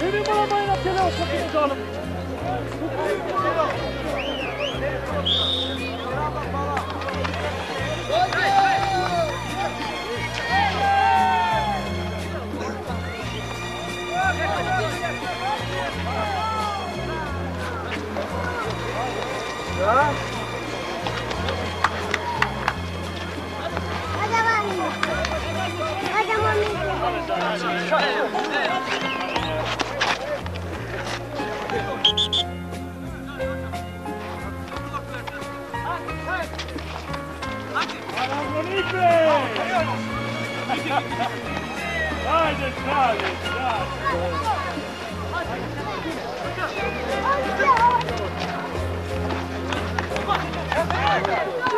Yürü bana bayrak geliyor, çok iyi canım. Tá? Olha a maminha. Olha a maminha. Vai, Destrade, Destrade. Yeah.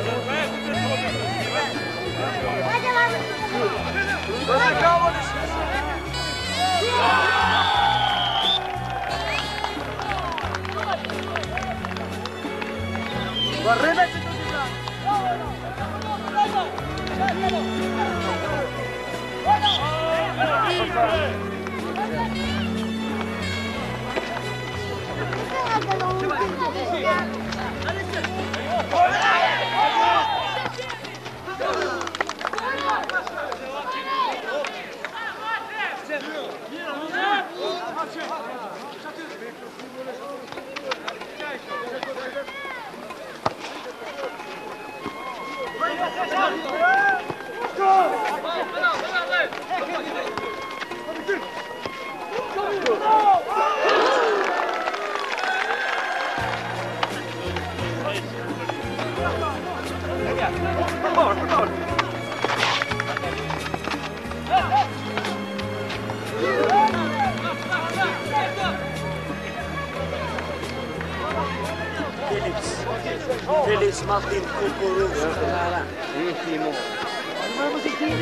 我再干我的事情。我认识你了。Go! Phillips. Phillips, Martin, Kukuruz. Último. Vamos, Phillips, Phillips!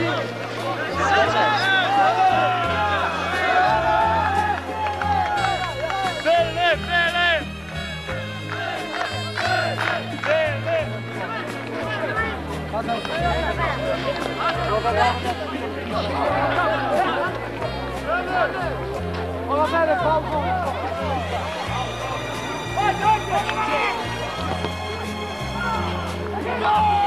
Vamos, Paulo! Vai, vai, vai! 了。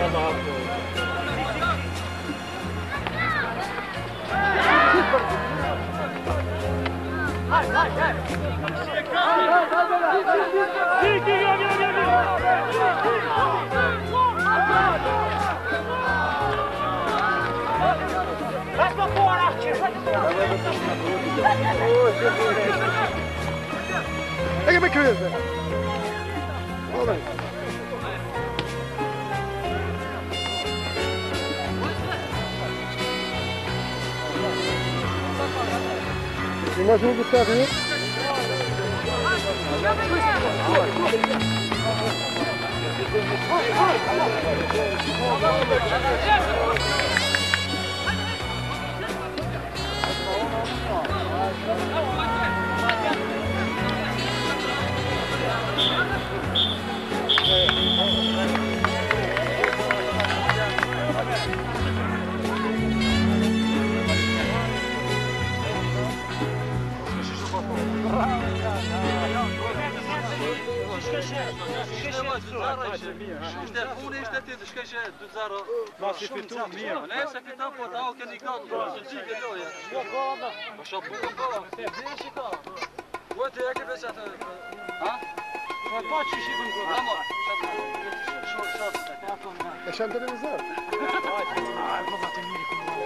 Gel daha Hayır, hayır, hayır. Gir, gir, gir, gir, gir, gir. Kaçma fuara. Kaçma fuara. Kaçma fuara. E nós vamos buscar ali. Thank Ishte funi, ishte ti të shkej që 2-0. Mas i fitu mirë. Ne se fitu, po o keni gatë, po së qik po, da. Po shë po. Se, dhe e ti e ke bërë të... Ha? Po, po, që shikë në kërë. Amo, shë të shumë, shumë, shumë, shumë, të shumë, shumë, shumë, shumë, shumë, shumë, shumë, shumë, shumë, shumë, shumë,